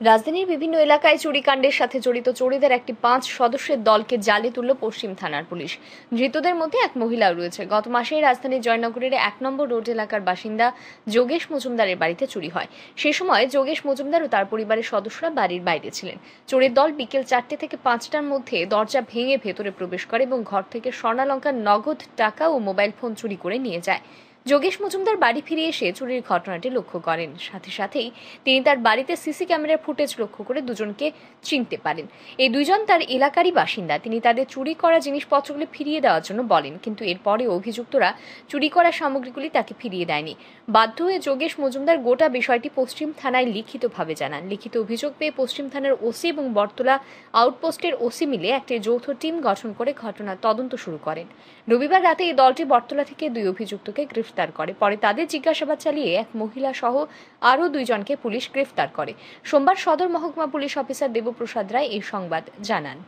রাজধানীর বিভিন্ন এলাকায় চুরিকাণ্ডের সাথে জড়িত চোরেদের একটি পাঁচ সদস্যের দলকে জালে তুলল পশ্চিম থানার পুলিশ। ধৃতদের মধ্যে এক মহিলাও রয়েছে। গত মাসে রাজধানীর জয়নগরের এক নম্বর রোড এলাকার বাসিন্দা যোগেশ মজুমদারের বাড়িতে চুরি হয়। সে সময় যোগেশ মজুমদার ও তার পরিবারের সদস্যরা বাড়ির বাইরে ছিলেন। চোরের দল বিকেল চারটে থেকে পাঁচটার মধ্যে দরজা ভেঙে ভেতরে প্রবেশ করে এবং ঘর থেকে স্বর্ণালঙ্কার নগদ টাকা ও মোবাইল ফোন চুরি করে নিয়ে যায়। যোগেশ মজুমদার বাড়ি ফিরে এসে চুরির ঘটনাটি লক্ষ্য করেন। সাথে সাথেই তিনি তার বাড়িতে সিসি ক্যামেরার ফুটেজ লক্ষ্য করে দুজনকে চিনতে পারেন। এই দুজন তার এলাকারই বাসিন্দা। তিনি তাদের চুরি করা জিনিসপত্রগুলি ফিরিয়ে দেওয়ার জন্য বলেন, কিন্তু এরপরে অভিযুক্তরা চুরি করা সামগ্রীগুলি তাকে ফিরিয়ে দেয়নি। বাধ্য হয়ে যোগেশ মজুমদার গোটা বিষয়টি পশ্চিম থানায় লিখিতভাবে জানান। লিখিত অভিযোগ পেয়ে পশ্চিম থানার ওসি এবং বটতলা আউটপোস্টের ওসি মিলে একটি যৌথ টিম গঠন করে ঘটনার তদন্ত শুরু করেন। রবিবার রাতে এই দলটি বটতলা থেকে দুই অভিযুক্তকে গ্রেফতার করে। পরে তাদের জিজ্ঞাসাবাদ চালিয়ে এক মহিলা সহ আরও দুইজনকে পুলিশ গ্রেফতার করে। সোমবার সদর মহকুমা পুলিশ অফিসার দেবপ্রসাদ রায় এই সংবাদ জানান।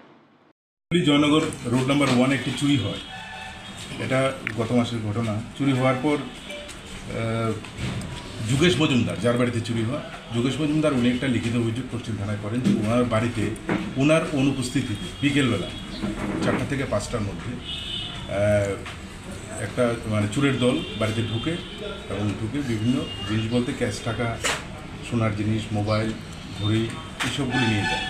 জয়নগর রোড নাম্বার ওয়ান একটি চুরি হয়। এটা গত মাসের ঘটনা। চুরি হওয়ার পর যুগেশ মজুমদার, যার বাড়িতে চুরি হয়, যুগেশ মজুমদার উনি একটা লিখিত অভিযোগ পশ্চিম থানায় করেন যে ওনার বাড়িতে ওনার অনুপস্থিতিতে বিকেলবেলা চারটা থেকে পাঁচটার মধ্যে একটা মানে চুরের দল বাড়িতে ঢুকে এবং ঢুকে বিভিন্ন জিনিস বলতে ক্যাশ টাকা, সোনার জিনিস, মোবাইল, ঘড়ি, এসবগুলি নিয়ে যায়।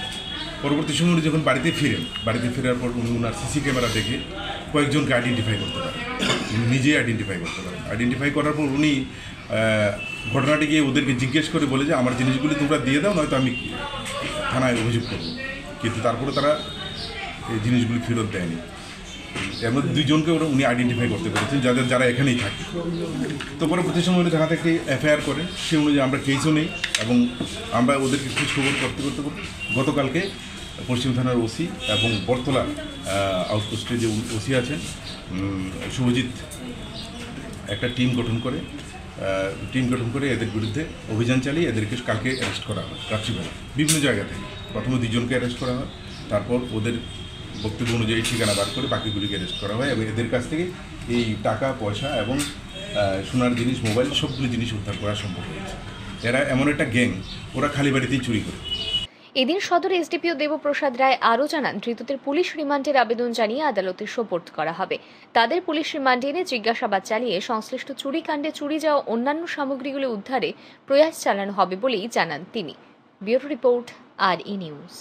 পরবর্তী সময় উনি যখন বাড়িতে ফিরেন, বাড়িতে ফেরার পর উনি ওনার সিসি ক্যামেরা দেখে কয়েকজনকে আইডেন্টিফাই করতে পারেন। উনি নিজেই আইডেন্টিফাই করতে পারেন। আইডেন্টিফাই করার পর উনি ঘটনাটি গিয়ে ওদেরকে জিজ্ঞেস করে বলে যে, আমার জিনিসগুলি তোমরা দিয়ে দাও, নয়তো আমি থানায় অভিযোগ করব। কিন্তু তারপরে তারা এই জিনিসগুলি ফেরত দেয়নি। এর মধ্যে দুইজনকে ওরা উনি আইডেন্টিফাই করতে পেরেছেন, যাদের যারা এখানেই থাকে। তো পরবর্তী সময় উনি থানা থেকে এফআইআর করে, সে অনুযায়ী আমরা কেসও নেই এবং আমরা ওদেরকে খোঁজ খবর করতে করতে করতে গতকালকে পশ্চিম থানার ওসি এবং বরতলা আউটপোস্টে যে ওসি আছেন শুভজিৎ একটা টিম গঠন করে টিম গঠন করে এদের বিরুদ্ধে অভিযান চালিয়ে এদেরকে কালকে অ্যারেস্ট করা হয়, রাত্রিবেলা। বিভিন্ন জায়গা থেকে। প্রথমে দুজনকে অ্যারেস্ট করা হয়, তারপর ওদের বক্তব্য অনুযায়ী ঠিকানা বার করে বাকিগুলিকে অ্যারেস্ট করা হয় এবং এদের কাছ থেকে এই টাকা, পয়সা এবং সোনার জিনিস মোবাইল সবগুলো জিনিস উদ্ধার করা সম্ভব হয়েছে। এরা এমন একটা গ্যাং ওরা খালি বাড়িতেই চুরি করে। এদিন সদর এসডিপিও দেবপ্রসাদ রায় আরও জানান, ধৃতদের পুলিশ রিমান্ডের আবেদন জানিয়ে আদালতে সোপর্দ করা হবে। তাদের পুলিশ রিমান্ডে এনে জিজ্ঞাসাবাদ চালিয়ে সংশ্লিষ্ট চুরিকাণ্ডে চুরি যাওয়া অন্যান্য সামগ্রীগুলি উদ্ধারে প্রয়াস চালানো হবে বলেই জানান তিনি। ব্যুরো রিপোর্ট, আর ই নিউজ।